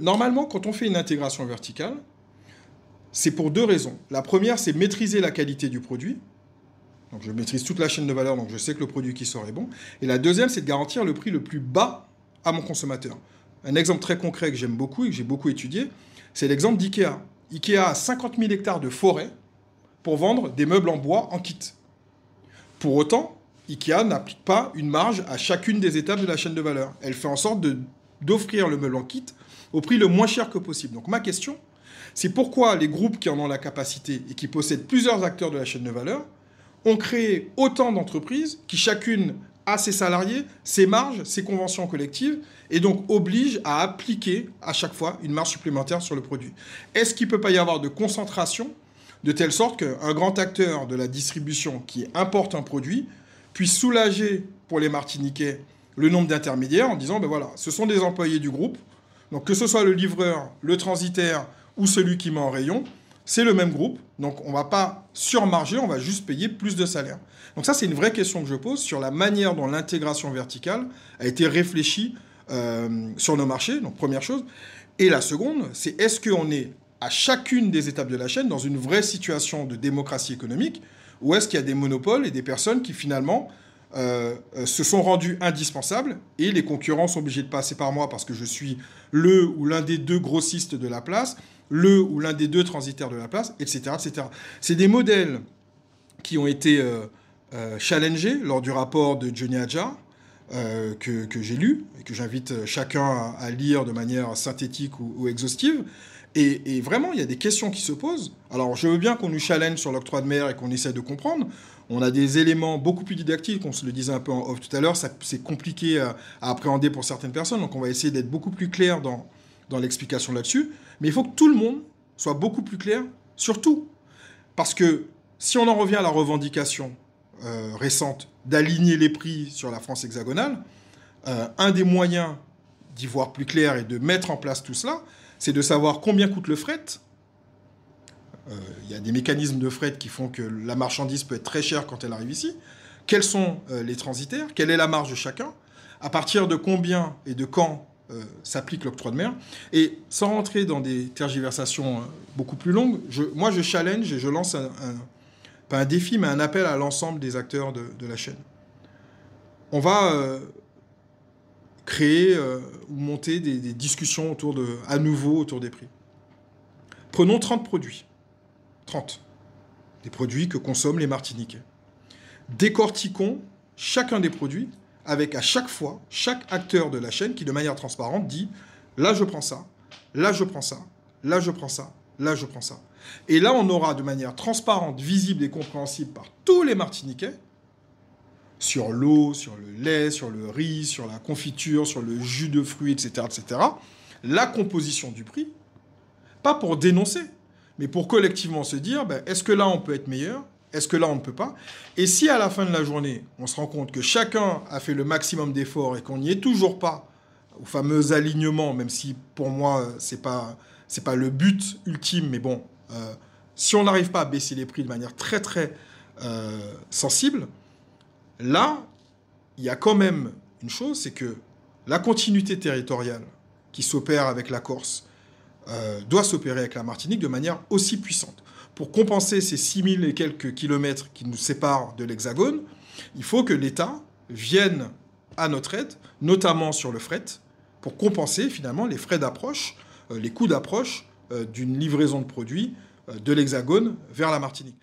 Normalement, quand on fait une intégration verticale, c'est pour deux raisons. La première, c'est maîtriser la qualité du produit. Donc je maîtrise toute la chaîne de valeur, donc je sais que le produit qui sort est bon. Et la deuxième, c'est de garantir le prix le plus bas à mon consommateur. Un exemple très concret que j'aime beaucoup et que j'ai beaucoup étudié, c'est l'exemple d'IKEA. IKEA a 50 000 hectares de forêt pour vendre des meubles en bois en kit. Pour autant, IKEA n'applique pas une marge à chacune des étapes de la chaîne de valeur. Elle fait en sorte d'offrir le meuble en kit au prix le moins cher que possible. Donc ma question, c'est pourquoi les groupes qui en ont la capacité et qui possèdent plusieurs acteurs de la chaîne de valeur ont créé autant d'entreprises qui chacune a ses salariés, ses marges, ses conventions collectives, et donc oblige à appliquer à chaque fois une marge supplémentaire sur le produit. Est-ce qu'il ne peut pas y avoir de concentration de telle sorte qu'un grand acteur de la distribution qui importe un produit puisse soulager pour les Martiniquais le nombre d'intermédiaires en disant, ben voilà, ce sont des employés du groupe, donc que ce soit le livreur, le transitaire ou celui qui met en rayon, c'est le même groupe, donc on ne va pas surmarger, on va juste payer plus de salaire. Donc ça, c'est une vraie question que je pose sur la manière dont l'intégration verticale a été réfléchie euh, sur nos marchés, donc première chose. Et la seconde, c'est est-ce qu'on est à chacune des étapes de la chaîne dans une vraie situation de démocratie économique, ou est-ce qu'il y a des monopoles et des personnes qui finalement euh, se sont rendus indispensables et les concurrents sont obligés de passer par moi parce que je suis le ou l'un des deux grossistes de la place le ou l'un des deux transitaires de la place, etc. etc. C'est des modèles qui ont été euh, euh, challengés lors du rapport de Johnny Adja, que, j'ai lu et que j'invite chacun à, lire de manière synthétique ou, exhaustive. Et, vraiment, il y a des questions qui se posent. Alors, je veux bien qu'on nous challenge sur l'octroi de mer et qu'on essaie de comprendre. On a des éléments beaucoup plus didactiques, on se le disait un peu en off tout à l'heure, c'est compliqué à, appréhender pour certaines personnes, donc on va essayer d'être beaucoup plus clair dans, dans l'explication là-dessus. Mais il faut que tout le monde soit beaucoup plus clair sur tout. Parce que si on en revient à la revendication euh, récente d'aligner les prix sur la France hexagonale, euh, un des moyens d'y voir plus clair et de mettre en place tout cela, c'est de savoir combien coûte le fret. Euh, il y a des mécanismes de fret qui font que la marchandise peut être très chère quand elle arrive ici. Quels sont les transitaires? Quelle est la marge de chacun? À partir de combien et de quand euh, s'applique l'octroi de mer? Et sans rentrer dans des tergiversations euh, beaucoup plus longues, moi je challenge et je lance un, pas un défi, mais un appel à l'ensemble des acteurs de, la chaîne. On va euh, créer ou monter des, des, discussions autour de, à nouveau autour des prix. Prenons 30 produits. 30. Des produits que consomment les Martiniquais. Décortiquons chacun des produits avec à chaque fois, chaque acteur de la chaîne qui, de manière transparente, dit là je prends ça, là je prends ça, là je prends ça, là je prends ça. Et là, on aura de manière transparente, visible et compréhensible par tous les Martiniquais, sur l'eau, sur le lait, sur le riz, sur la confiture, sur le jus de fruits, etc., etc., la composition du prix, pas pour dénoncer, mais pour collectivement se dire, ben, est-ce que là on peut être meilleur? Est-ce que là, on ne peut pas? Et si à la fin de la journée, on se rend compte que chacun a fait le maximum d'efforts et qu'on n'y est toujours pas au fameux alignement, même si pour moi, ce n'est pas, pas le but ultime, mais bon, euh, si on n'arrive pas à baisser les prix de manière très très euh, sensible, là, il y a quand même une chose, c'est que la continuité territoriale qui s'opère avec la Corse euh, doit s'opérer avec la Martinique de manière aussi puissante pour compenser ces 6000 et quelques kilomètres qui nous séparent de l'Hexagone, il faut que l'État vienne à notre aide, notamment sur le fret, pour compenser finalement les frais d'approche, euh, les coûts d'approche euh, d'une livraison de produits de l'Hexagone vers la Martinique.